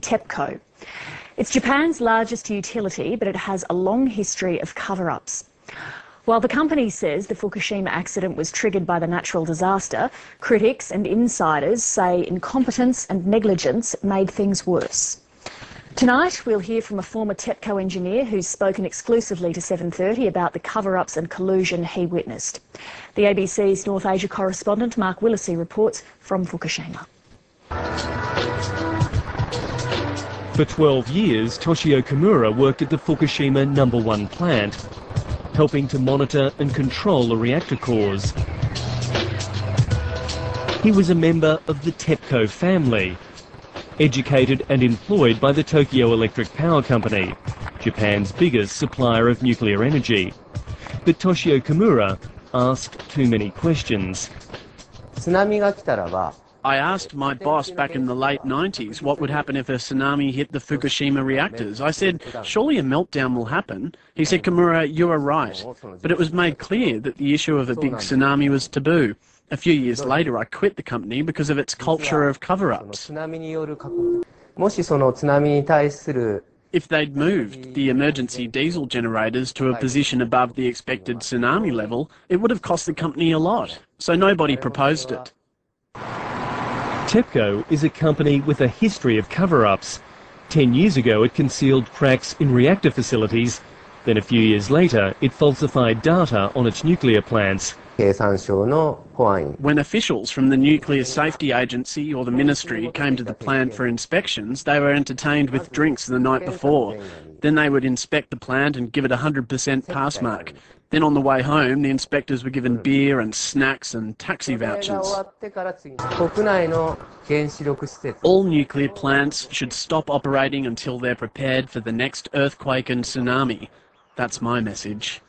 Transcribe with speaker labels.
Speaker 1: TEPCO. It's Japan's largest utility, but it has a long history of cover ups. While the company says the Fukushima accident was triggered by the natural disaster, critics and insiders say incompetence and negligence made things worse. Tonight we'll hear from a former TEPCO engineer who's spoken exclusively to 7:30 about the cover-ups and collusion he witnessed. The ABC's North Asia correspondent Mark Willacy reports from Fukushima.
Speaker 2: For 12 years, Toshio Kimura worked at the Fukushima number 1 plant, helping to monitor and control the reactor cores. He was a member of the TEPCO family, educated and employed by the Tokyo Electric Power Company, Japan's biggest supplier of nuclear energy. But Toshio Kimura asked too many questions.
Speaker 3: I asked my boss back in the late 90s what would happen if a tsunami hit the Fukushima reactors. I said, surely a meltdown will happen. He said, Kimura, you are right. But it was made clear that the issue of a big tsunami was taboo. A few years later, I quit the company because of its culture of cover-ups. If they'd moved the emergency diesel generators to a position above the expected tsunami level, it would have cost the company a lot. So nobody proposed it.
Speaker 2: TEPCO is a company with a history of cover-ups. Ten years ago it concealed cracks in reactor facilities. Then a few years later it falsified data on its nuclear plants.
Speaker 3: When officials from the Nuclear Safety Agency or the Ministry came to the plant for inspections, they were entertained with drinks the night before. Then they would inspect the plant and give it a 100% pass mark. Then on the way home, the inspectors were given beer and snacks and taxi vouchers. All nuclear plants should stop operating until they're prepared for the next earthquake and tsunami. That's my message.